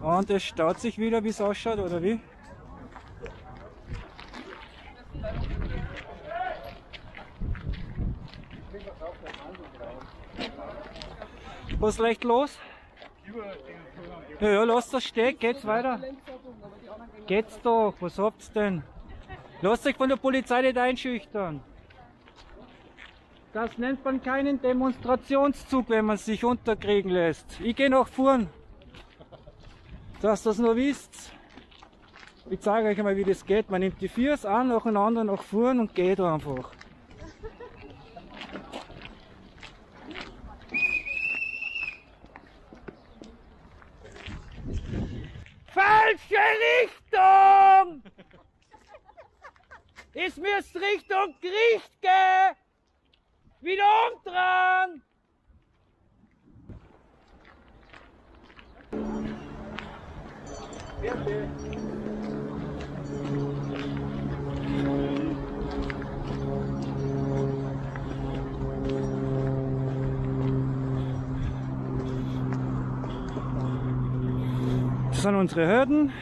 Und es staut sich wieder, wie es ausschaut, oder wie? Was leicht los? Ja, ja, lasst das stehen, geht's weiter. Geht's doch, was habt's denn? Lasst euch von der Polizei nicht einschüchtern. Das nennt man keinen Demonstrationszug, wenn man sich unterkriegen lässt. Ich gehe nach vorn. Dass das nur wisst. Ich zeige euch mal, wie das geht. Man nimmt die Viers an, nacheinander nach vorn und geht einfach. Falsche Richtung! Es müsste Richtung Gericht gehen! Wieder umdrehen! Das sind unsere Hürden.